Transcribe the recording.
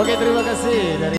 Oke terima kasih dari